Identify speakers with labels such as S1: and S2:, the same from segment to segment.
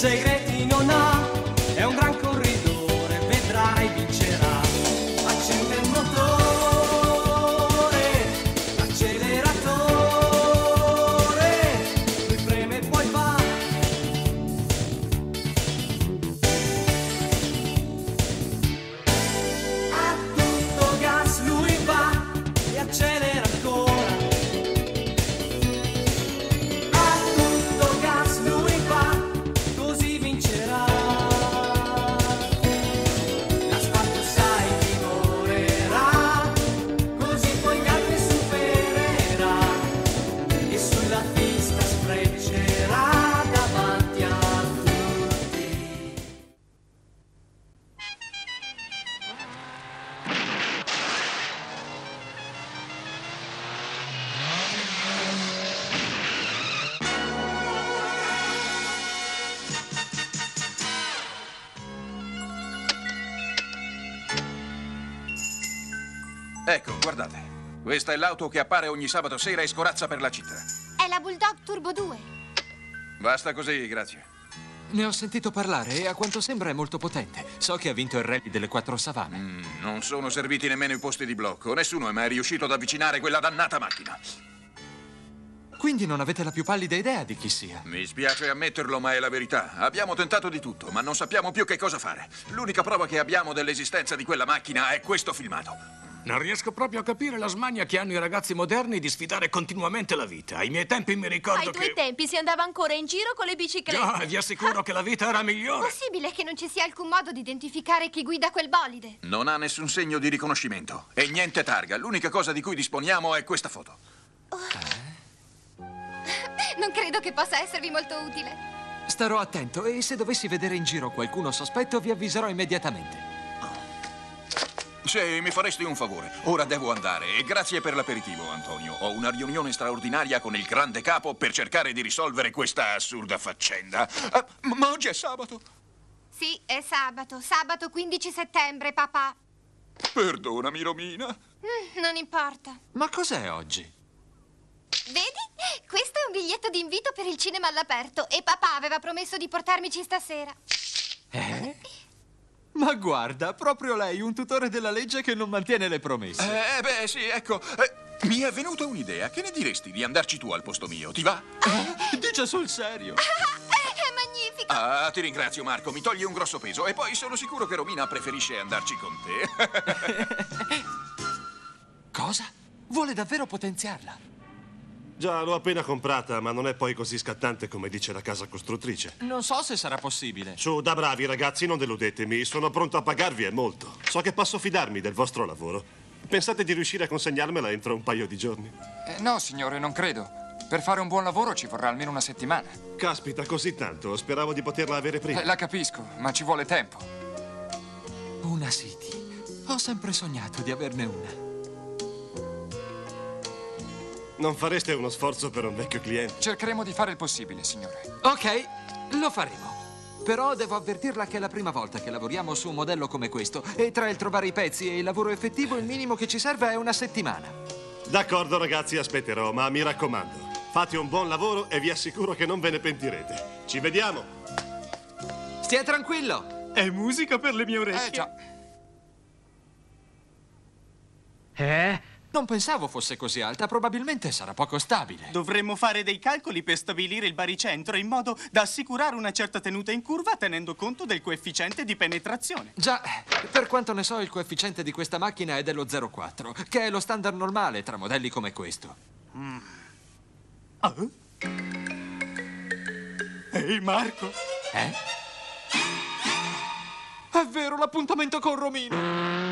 S1: motore, segreti
S2: Ecco, guardate. Questa è l'auto che appare ogni sabato sera e scorazza per la città.
S3: È la Bulldog Turbo 2.
S2: Basta così, grazie.
S4: Ne ho sentito parlare e a quanto sembra è molto potente. So che ha vinto il rally delle quattro savane.
S2: Mm, non sono serviti nemmeno i posti di blocco. Nessuno è mai riuscito ad avvicinare quella dannata macchina.
S4: Quindi non avete la più pallida idea di chi sia.
S2: Mi spiace ammetterlo, ma è la verità. Abbiamo tentato di tutto, ma non sappiamo più che cosa fare. L'unica prova che abbiamo dell'esistenza di quella macchina è questo filmato.
S5: Non riesco proprio a capire la smania che hanno i ragazzi moderni di sfidare continuamente la vita. Ai miei tempi mi ricordo
S3: Ai tuoi
S5: che...
S3: tempi si andava ancora in giro con le biciclette.
S5: Già, vi assicuro che la vita era migliore.
S3: Possibile che non ci sia alcun modo di identificare chi guida quel bolide?
S2: Non ha nessun segno di riconoscimento e niente targa. L'unica cosa di cui disponiamo è questa foto.
S3: Non credo che possa esservi molto utile.
S4: Starò attento e se dovessi vedere in giro qualcuno sospetto vi avviserò immediatamente.
S2: Se mi faresti un favore, ora devo andare e grazie per l'aperitivo, Antonio. Ho una riunione straordinaria con il grande capo per cercare di risolvere questa assurda faccenda. Ah, ma oggi è sabato.
S3: Sì, è sabato. Sabato 15 settembre, papà.
S2: Perdonami, Romina.
S3: Mm, non importa.
S4: Ma cos'è oggi?
S3: Vedi? Questo è un biglietto d'invito per il cinema all'aperto e papà aveva promesso di portarmici stasera.
S4: Eh? Ma guarda, proprio lei, un tutore della legge che non mantiene le promesse.
S2: Eh, beh, sì, ecco. eh, mi è venuta un'idea. Che ne diresti di andarci tu al posto mio? Ti va?
S4: Dice sul serio.
S3: È magnifico.
S2: Ah, ti ringrazio, Marco. Mi togli un grosso peso. E poi sono sicuro che Romina preferisce andarci con te.
S4: Cosa? Vuole davvero potenziarla?
S6: Già, l'ho appena comprata, ma non è poi così scattante come dice la casa costruttrice.
S4: Non so se sarà possibile.
S6: Su, da bravi ragazzi, non deludetemi. Sono pronto a pagarvi e molto. So che posso fidarmi del vostro lavoro. Pensate di riuscire a consegnarmela entro un paio di giorni?
S7: Eh, no, signore, non credo. Per fare un buon lavoro ci vorrà almeno una settimana.
S6: Caspita, così tanto. Speravo di poterla avere prima.
S7: Eh, la capisco, ma ci vuole tempo.
S4: Una City. Ho sempre sognato di averne una.
S6: Non fareste uno sforzo per un vecchio cliente?
S7: Cercheremo di fare il possibile, signore.
S4: Ok, lo faremo. Però devo avvertirla che è la prima volta che lavoriamo su un modello come questo e tra il trovare i pezzi e il lavoro effettivo il minimo che ci serve è una settimana.
S6: D'accordo, ragazzi, aspetterò, ma mi raccomando. Fate un buon lavoro e vi assicuro che non ve ne pentirete. Ci vediamo!
S4: Stia tranquillo.
S8: È musica per le mie orecchie.
S7: Eh, già.
S8: Eh?
S4: Non pensavo fosse così alta, probabilmente sarà poco stabile.
S8: Dovremmo fare dei calcoli per stabilire il baricentro in modo da assicurare una certa tenuta in curva tenendo conto del coefficiente di penetrazione.
S4: Già, per quanto ne so, il coefficiente di questa macchina è dello 0,4, che è lo standard normale tra modelli come questo.
S8: Ah? Ehi, Marco!
S4: Eh? È vero, l'appuntamento con Romino.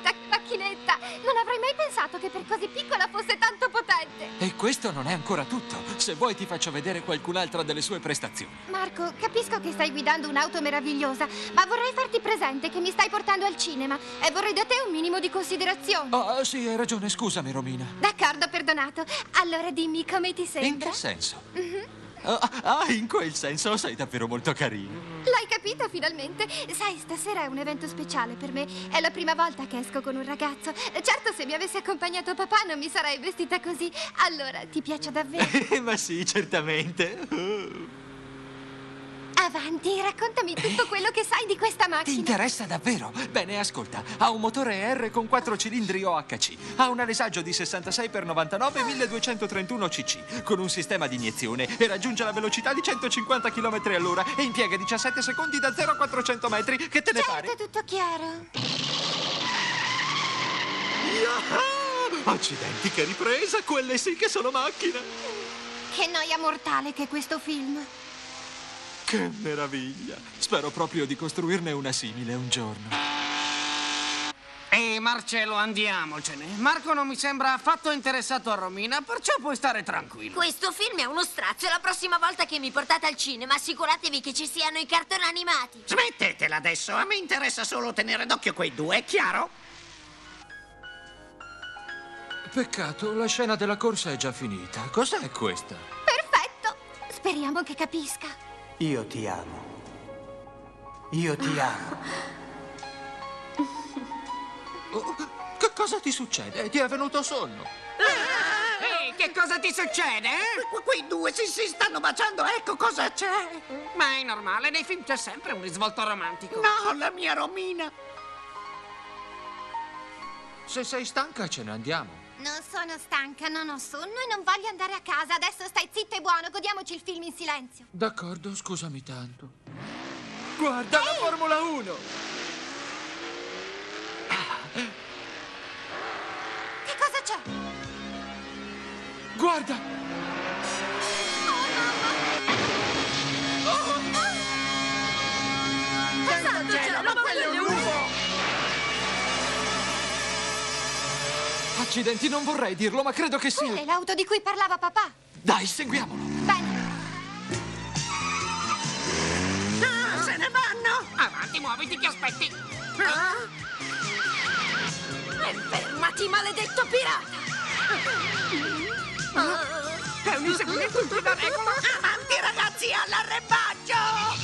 S3: Caspita, macchinetta! Non avrei mai pensato che per così piccola fosse tanto potente.
S4: E questo non è ancora tutto. Se vuoi ti faccio vedere qualcun'altra delle sue prestazioni.
S3: Marco, capisco che stai guidando un'auto meravigliosa, ma vorrei farti presente che mi stai portando al cinema e vorrei da te un minimo di considerazione.
S4: Ah, sì, hai ragione, scusami, Romina.
S3: D'accordo, perdonato. Allora dimmi come ti
S4: In
S3: sembra.
S4: che senso? Ah, ah, in quel senso sei davvero molto carino.
S3: L'hai capito finalmente? Sai, stasera è un evento speciale per me. È la prima volta che esco con un ragazzo. Certo, se mi avessi accompagnato papà non mi sarei vestita così. Allora, ti piace davvero?
S4: Ma sì, certamente.
S3: Avanti, raccontami tutto quello che sai di questa
S4: Ti
S3: macchina.
S4: interessa davvero? Bene, ascolta. Ha un motore R con 4 cilindri OHC. Ha un alesaggio di 66 x 99 1231 cc con un sistema di iniezione e raggiunge la velocità di 150 km all'ora e impiega 17 secondi da 0 a 400 metri. Che te ne pare?
S3: Certo, tutto chiaro.
S4: Accidenti, che ripresa! Quelle sì che sono macchine!
S3: Che noia mortale che è questo film.
S4: Che meraviglia! Spero proprio di costruirne una simile un giorno.
S9: Ehi, Marcello, andiamocene. Marco non mi sembra affatto interessato a Romina, perciò puoi stare tranquillo.
S10: Questo film è uno strazio. La prossima volta che mi portate al cinema, assicuratevi che ci siano i cartoni animati.
S11: Smettetela adesso, a me interessa solo tenere d'occhio quei due, è chiaro?
S4: Peccato, la scena della corsa è già finita. Cos'è questa?
S3: Perfetto. Speriamo che capisca.
S12: Io ti amo. Io ti amo.
S4: Oh, che cosa ti succede? Ti è venuto sonno?
S9: Ehi, che cosa ti succede? eh?
S11: Que- quei due si, si stanno baciando, ecco cosa c'è.
S9: Ma è normale, nei film c'è sempre un risvolto romantico.
S11: No, la mia Romina.
S4: Se sei stanca, ce ne andiamo.
S3: Non sono stanca, non ho sonno e non voglio andare a casa. Adesso stai zitto e buono, godiamoci il film in silenzio.
S4: D'accordo, scusami tanto. Guarda la Formula 1!
S3: Che cosa c'è?
S4: Guarda! Accidenti, non vorrei dirlo, ma credo che
S3: Quella è
S4: sia.
S3: l'auto di cui parlava papà.
S4: Dai, seguiamolo.
S3: Bene.
S11: Ah, se ne vanno.
S9: Avanti, muoviti, ti aspetti.
S10: E fermati, maledetto pirata!
S9: È un inseguimento in regola.
S11: Avanti ragazzi, all'arrembaggio.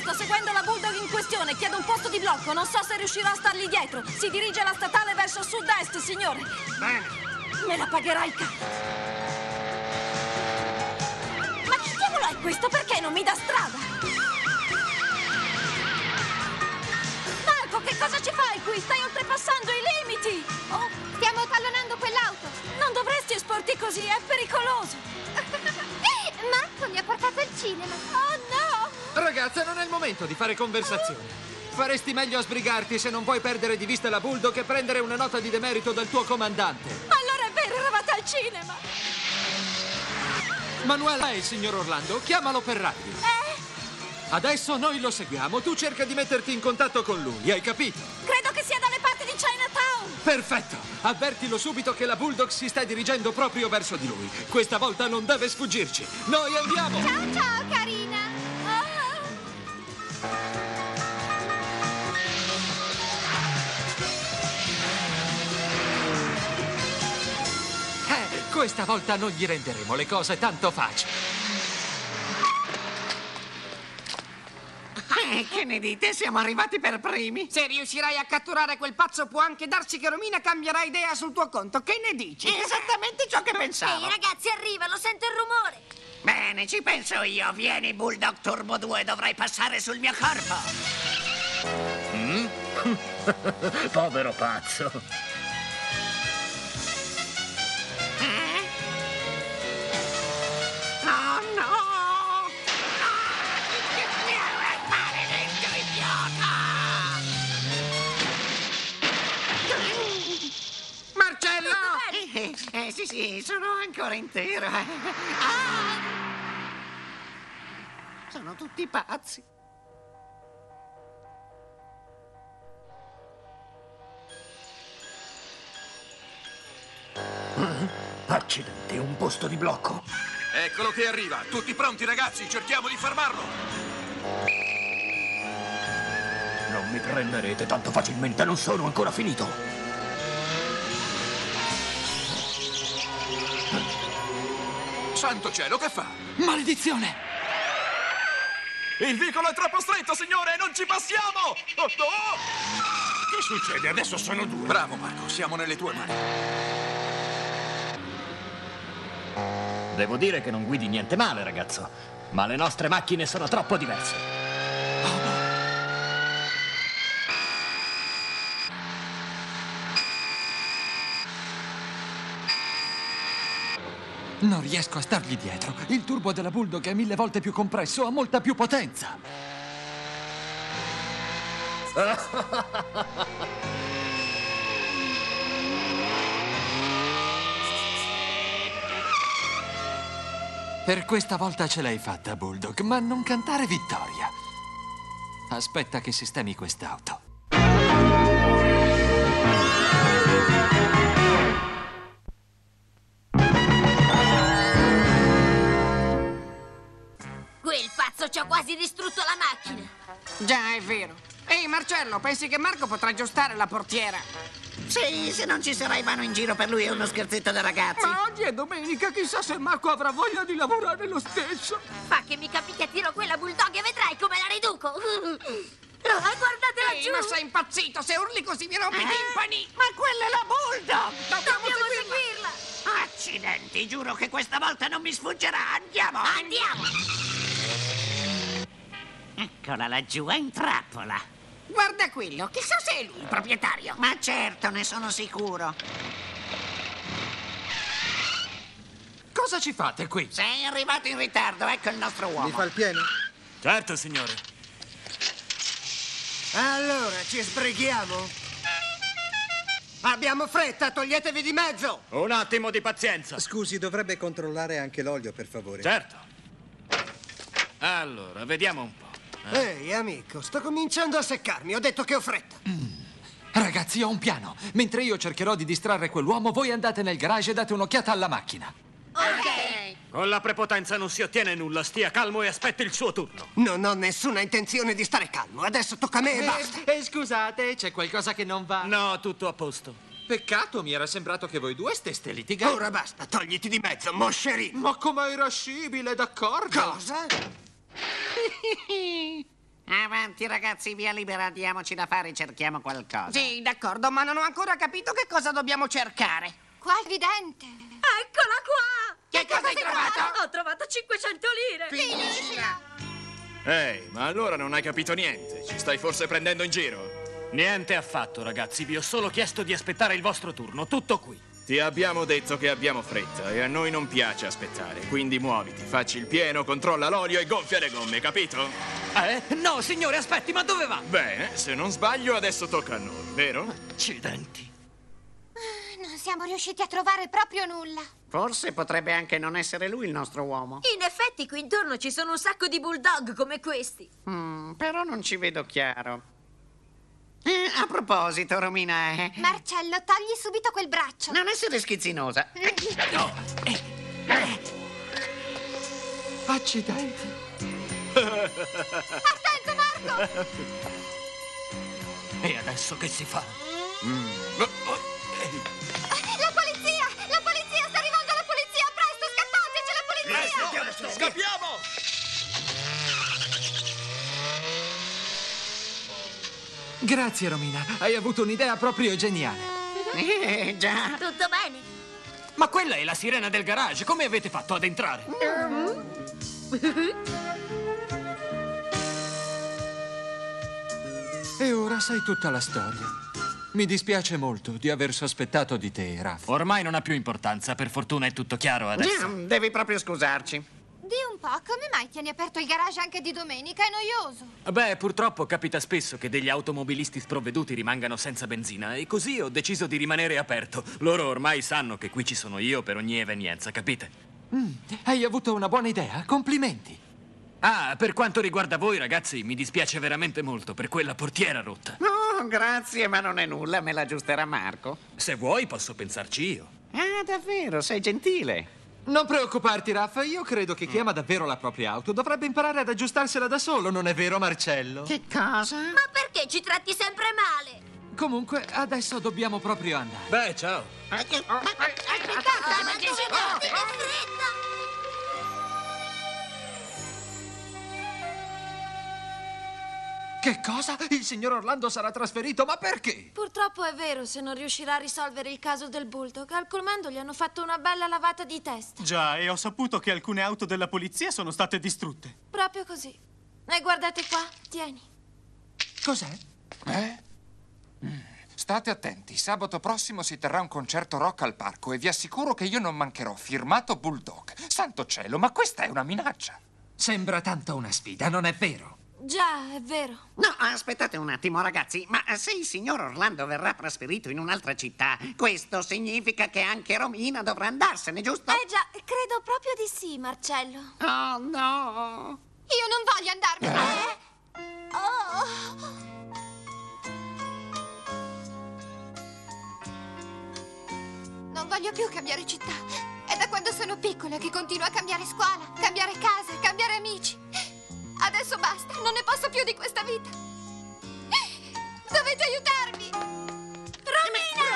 S10: Sto seguendo la Bulldog in questione. Chiedo un posto di blocco. Non so se riuscirò a stargli dietro. Si dirige alla statale verso sud-est, signore.
S9: Bene.
S10: Me la pagherai caro. Ma che diavolo è questo? Perché non mi dà strada? Marco, che cosa ci fai qui? Stai oltrepassando i limiti!
S3: Oh, stiamo tallonando quell'auto.
S10: Non dovresti esporti così, è pericoloso!
S3: Marco mi ha portato al cinema. Oh no!
S4: Ragazza, non è il momento di fare conversazioni. Faresti meglio a sbrigarti se non vuoi perdere di vista la Bulldog e prendere una nota di demerito dal tuo comandante.
S10: Allora è vero, eravate al cinema!
S4: Manuela è il signor Orlando, chiamalo per radio. Adesso noi lo seguiamo, tu cerca di metterti in contatto con lui, hai capito?
S10: Credo che sia dalle parti di Chinatown!
S4: Perfetto! Avvertilo subito che la Bulldog si sta dirigendo proprio verso di lui. Questa volta non deve sfuggirci. Noi andiamo!
S3: Ciao ciao,
S4: questa volta non gli renderemo le cose tanto facili.
S11: Eh, che ne dite? Siamo arrivati per primi.
S9: Se riuscirai a catturare quel pazzo può anche darsi che Romina cambierà idea sul tuo conto. Che ne dici?
S11: Esattamente ciò che pensavo.
S10: Ehi, ragazzi, arrivano, sento il rumore!
S11: Bene, ci penso io. Vieni, Bulldog Turbo 2, dovrai passare sul mio corpo.
S13: Povero pazzo.
S11: Eh, eh, sì, sì, sono ancora intero. Ah! Sono tutti pazzi.
S13: Accidenti, un posto di blocco.
S2: Eccolo che arriva. Tutti pronti, ragazzi? Cerchiamo di fermarlo.
S13: Non mi prenderete tanto facilmente, non sono ancora finito.
S2: Santo cielo, che fa?
S4: Maledizione!
S2: Il vicolo è troppo stretto, signore, non ci passiamo! Oh, oh!
S5: Che succede? Adesso sono due.
S2: Bravo, Marco, siamo nelle tue mani.
S13: Devo dire che non guidi niente male, ragazzo. Ma le nostre macchine sono troppo diverse.
S4: Non riesco a stargli dietro. Il turbo della Bulldog è mille volte più compresso, ha molta più potenza. Per questa volta ce l'hai fatta, Bulldog, ma non cantare vittoria. Aspetta che sistemi quest'auto.
S9: Già, è vero. Ehi, Marcello, pensi che Marco potrà aggiustare la portiera?
S11: Sì, se non ci sarà Ivano in giro per lui è uno scherzetto da ragazzi.
S9: Ma oggi è domenica, chissà se Marco avrà voglia di lavorare lo stesso.
S14: Fa che mi capi che tiro quella bulldog e vedrai come la riduco. Ah, guardate
S9: Ehi,
S14: laggiù.
S9: ma sei impazzito? Se urli così mi rompi i
S11: Eh?
S9: timpani.
S11: Ma quella è la Bulldog!
S9: Dobbiamo
S14: Dobbiamo
S9: seguirla.
S14: seguirla.
S11: Accidenti, giuro che questa volta non mi sfuggerà. Andiamo!
S14: Andiamo.
S11: Eccola laggiù, è in trappola.
S9: Guarda quello, chissà se è lui il proprietario.
S11: Ma certo, ne sono sicuro.
S4: Cosa ci fate qui?
S11: Sei arrivato in ritardo, ecco il nostro uomo.
S15: Mi fa il pieno?
S13: Certo, signore.
S15: Allora, ci sbrighiamo? Abbiamo fretta, toglietevi di mezzo!
S13: Un attimo di pazienza.
S15: Scusi, dovrebbe controllare anche l'olio, per favore.
S13: Certo. Allora, vediamo un po'.
S15: Ehi, amico, sto cominciando a seccarmi. Ho detto che ho fretta.
S4: Ragazzi, ho un piano. Mentre io cercherò di distrarre quell'uomo, voi andate nel garage e date un'occhiata alla macchina.
S13: Con la prepotenza non si ottiene nulla. Stia calmo e aspetti il suo turno.
S15: Non ho nessuna intenzione di stare calmo. Adesso tocca a me e basta.
S4: Eh, scusate, c'è qualcosa che non va?
S13: No, tutto a posto.
S4: Peccato, mi era sembrato che voi due steste litigando.
S15: Ora basta, togliti di mezzo, moscerino.
S4: Ma com'è irascibile, d'accordo?
S15: Cosa?
S11: Avanti, ragazzi, via libera, diamoci da fare, cerchiamo qualcosa.
S9: Sì, d'accordo, ma non ho ancora capito che cosa dobbiamo cercare.
S3: Qual vidente.
S14: Eccola qua.
S9: Che cosa hai trovato?
S14: Ho trovato 500 lire.
S3: Finiscila.
S16: Ehi, ma allora non hai capito niente. Ci stai forse prendendo in giro?
S13: Niente affatto, ragazzi. Vi ho solo chiesto di aspettare il vostro turno. Tutto qui.
S16: Ti abbiamo detto che abbiamo fretta e a noi non piace aspettare. Quindi muoviti, facci il pieno, controlla l'olio e gonfia le gomme, capito?
S13: Eh? No, signore, aspetti, ma dove va?
S16: Bene, se non sbaglio adesso tocca a noi, vero?
S13: Accidenti.
S3: Non siamo riusciti a trovare proprio nulla.
S11: Forse potrebbe anche non essere lui il nostro uomo.
S14: In effetti qui intorno ci sono un sacco di bulldog come questi.
S11: Mm, però non ci vedo chiaro. Eh, a proposito, Romina, eh,
S3: Marcello, togli subito quel braccio.
S11: non essere schizzinosa.
S4: Accidenti.
S3: Attento, Marco!
S13: E adesso che si fa?
S3: La polizia!
S4: Grazie, Romina. Hai avuto un'idea proprio geniale.
S11: Eh, già.
S14: Tutto bene?
S13: Ma quella è la sirena del garage. Come avete fatto ad entrare?
S4: E ora sai tutta la storia. Mi dispiace molto di aver sospettato di te, Raf.
S13: Ormai non ha più importanza. Per fortuna è tutto chiaro adesso.
S11: Già, devi proprio scusarci.
S3: Un po', come mai tieni aperto il garage anche di domenica? È noioso.
S13: Beh, purtroppo capita spesso che degli automobilisti sprovveduti rimangano senza benzina e così ho deciso di rimanere aperto. Loro ormai sanno che qui ci sono io per ogni evenienza, capite?
S4: Mm, hai avuto una buona idea. Complimenti.
S13: Ah, per quanto riguarda voi, ragazzi, mi dispiace veramente molto per quella portiera rotta.
S11: No, grazie, ma non è nulla, me la aggiusterà Marco.
S13: Se vuoi, posso pensarci io.
S11: Ah, davvero, sei gentile.
S4: Non preoccuparti, Raff, io credo che chi ama davvero la propria auto dovrebbe imparare ad aggiustarsela da solo, non è vero, Marcello?
S11: Che cosa?
S14: Ma perché ci tratti sempre male?
S4: Comunque, adesso dobbiamo proprio andare.
S13: Beh, ciao.
S14: Aspettate, ma che si date? Che fretta!
S4: Che cosa? Il signor Orlando sarà trasferito, ma perché?
S10: Purtroppo è vero se non riuscirà a risolvere il caso del Bulldog. Al comando gli hanno fatto una bella lavata di testa.
S8: Già, e ho saputo che alcune auto della polizia sono state distrutte.
S10: Proprio così. E guardate qua, tieni.
S4: Cos'è?
S7: Eh? Mm, State attenti, sabato prossimo si terrà un concerto rock al parco e vi assicuro che io non mancherò. Firmato Bulldog. Santo cielo, ma questa è una minaccia.
S4: Sembra tanto una sfida, non è vero?
S10: Già, è vero.
S11: No, aspettate un attimo, ragazzi. Ma se il signor Orlando verrà trasferito in un'altra città, questo significa che anche Romina dovrà andarsene, giusto?
S10: Eh già, credo proprio di sì, Marcello.
S11: Oh, no.
S3: Io non voglio andarmene. Oh. Non voglio più cambiare città. È da quando sono piccola che continuo a cambiare scuola, cambiare casa, cambiare amici. Adesso basta, non ne posso più di questa vita. Dovete aiutarmi!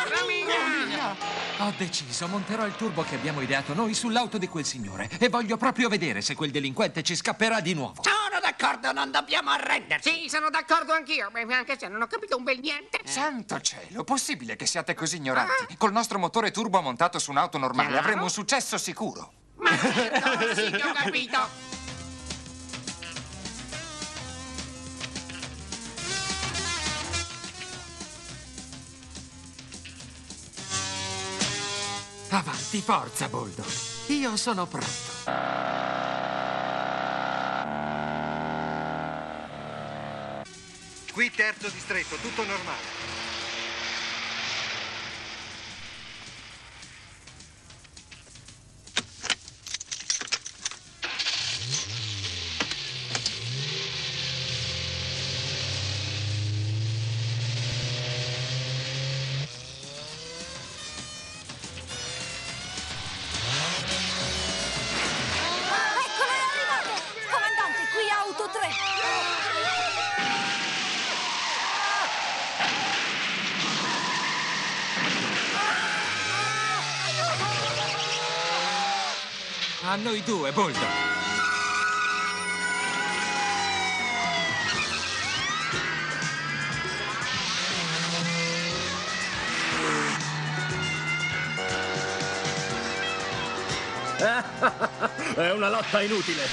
S3: Romina!
S4: Ho deciso, monterò il turbo che abbiamo ideato noi sull'auto di quel signore e voglio proprio vedere se quel delinquente ci scapperà di nuovo.
S11: Sono d'accordo, non dobbiamo arrenderci.
S9: Sì, sono d'accordo anch'io, anche se non ho capito un bel niente.
S7: Santo cielo, possibile che siate così ignoranti? Col nostro motore turbo montato su un'auto normale avremo un successo sicuro.
S11: Ma certo, sì che ho capito.
S4: Avanti, forza, Bulldog. Io sono pronto.
S15: Qui terzo distretto, tutto normale.
S4: Noi due, Bulldog.
S13: È una lotta inutile.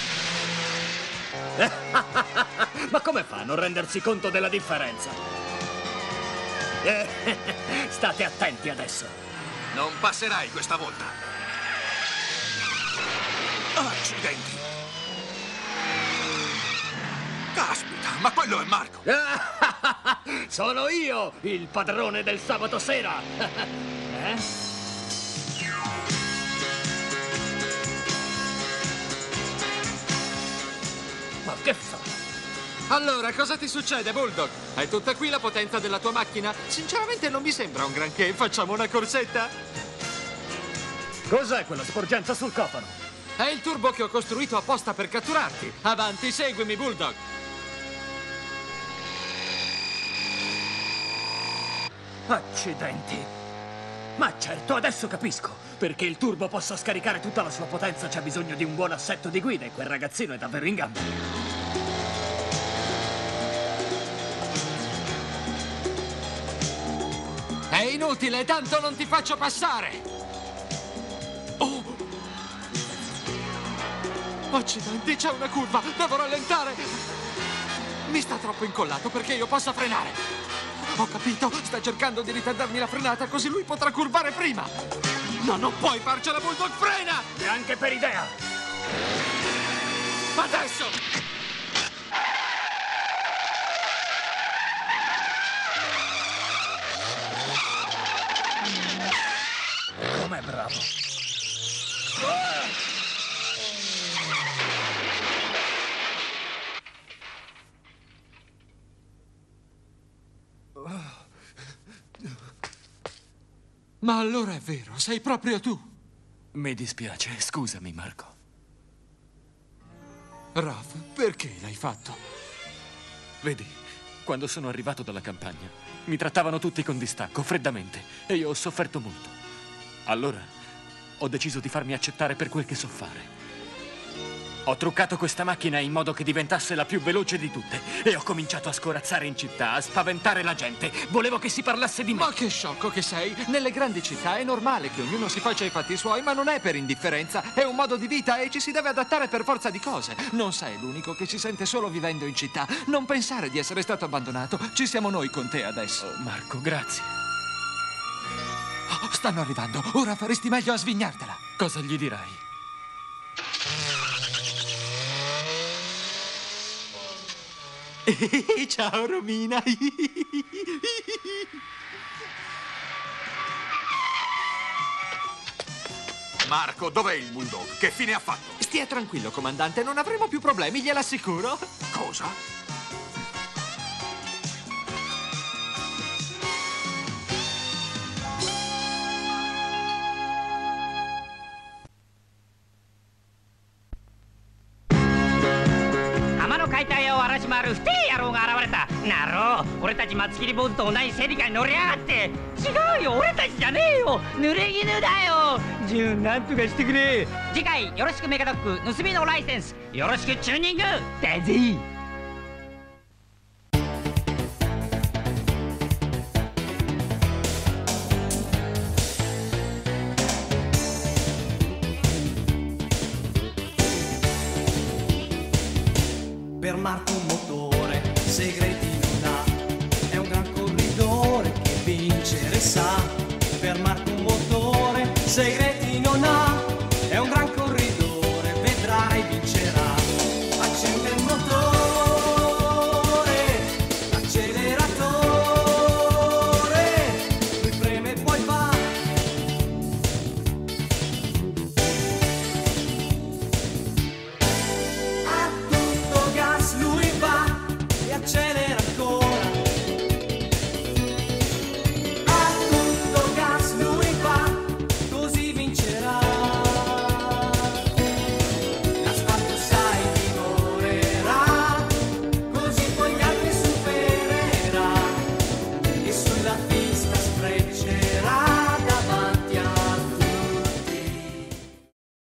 S13: Ma come fa a non rendersi conto della differenza? State attenti adesso.
S2: Non passerai questa volta. Accidenti. Caspita, ma quello è Marco.
S13: Sono io il padrone del sabato sera. Eh? Ma che fa?
S4: Allora, cosa ti succede, Bulldog? Hai tutta qui la potenza della tua macchina? Sinceramente non mi sembra un granché. Facciamo una corsetta?
S13: Cos'è quella sporgenza sul cofano?
S4: È il turbo che ho costruito apposta per catturarti. Avanti, seguimi, Bulldog.
S13: Accidenti. Ma certo, adesso capisco. Perché il turbo possa scaricare tutta la sua potenza c'è bisogno di un buon assetto di guida e quel ragazzino è davvero in gamba.
S4: È inutile, tanto non ti faccio passare. Oh! Accidenti, c'è una curva. Devo rallentare. Mi sta troppo incollato perché io possa frenare. Ho capito, sta cercando di ritardarmi la frenata così lui potrà curvare prima. No, non puoi farcela, Bulldog, frena!
S13: Neanche per idea.
S4: Adesso!
S13: Com'è bravo.
S4: Ma allora è vero, sei proprio tu.
S13: Mi dispiace, scusami, Marco.
S4: Raf, perché l'hai fatto?
S13: Vedi, quando sono arrivato dalla campagna, mi trattavano tutti con distacco, freddamente, e io ho sofferto molto. Allora, ho deciso di farmi accettare per quel che so fare. Ho truccato questa macchina in modo che diventasse la più veloce di tutte e ho cominciato a scorazzare in città, a spaventare la gente. Volevo che si parlasse di me.
S4: Ma che sciocco che sei! Nelle grandi città è normale che ognuno si faccia i fatti suoi, ma non è per indifferenza, è un modo di vita e ci si deve adattare per forza di cose. Non sei l'unico che si sente solo vivendo in città. Non pensare di essere stato abbandonato. Ci siamo noi con te adesso.
S13: Oh, Marco, grazie.
S4: Oh, stanno arrivando. Ora faresti meglio a svignartela.
S13: Cosa gli dirai?
S4: Ciao Romina.
S2: Marco, dov'è il bulldog? Che fine ha fatto?
S4: Stia tranquillo, comandante, non avremo più problemi, gliel'assicuro.
S2: Cosa?
S17: ある不定野郎が現れた。なろう俺たち松切り坊主と同じセリカに乗りやがって。違うよ俺たちじゃねえよ。濡れ衣だよ。ジュンなんとかしてくれ。次回よろしくメガドック盗みのライセンス。よろしくチューニング。だぜ。